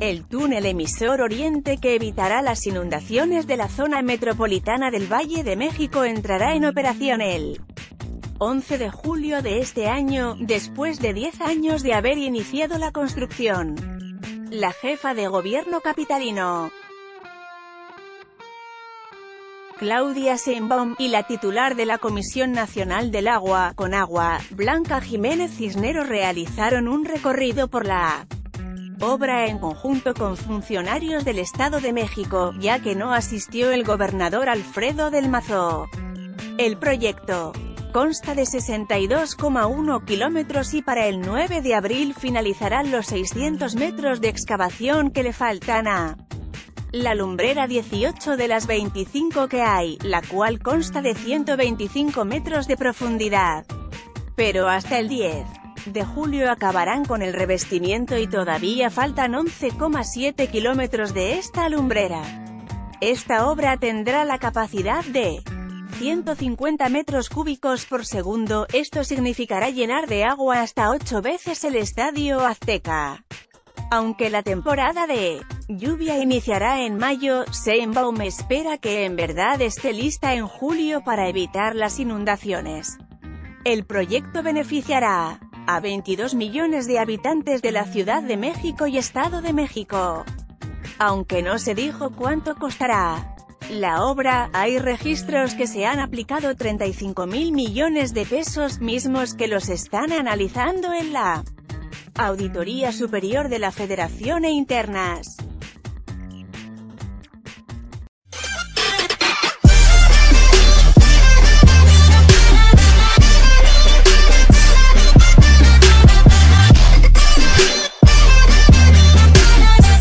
El túnel emisor oriente que evitará las inundaciones de la zona metropolitana del Valle de México entrará en operación el 11 de julio de este año, después de 10 años de haber iniciado la construcción. La jefa de gobierno capitalino, Claudia Sheinbaum, y la titular de la Comisión Nacional del Agua, con agua, Blanca Jiménez Cisneros realizaron un recorrido por la obra en conjunto con funcionarios del Estado de México, ya que no asistió el gobernador Alfredo del Mazo. El proyecto consta de 62,1 kilómetros y para el 9 de abril finalizarán los 600 metros de excavación que le faltan a la lumbrera 18 de las 25 que hay, la cual consta de 125 metros de profundidad. Pero hasta el 10 de julio acabarán con el revestimiento y todavía faltan 11,7 kilómetros de esta lumbrera. Esta obra tendrá la capacidad de 150 metros cúbicos por segundo, esto significará llenar de agua hasta 8 veces el Estadio Azteca. Aunque la temporada de lluvia iniciará en mayo, Seinbaum espera que en verdad esté lista en julio para evitar las inundaciones. El proyecto beneficiará a 22 millones de habitantes de la Ciudad de México y Estado de México. Aunque no se dijo cuánto costará la obra, hay registros que se han aplicado 35 mil millones de pesos, mismos que los están analizando en la Auditoría Superior de la Federación e Internas.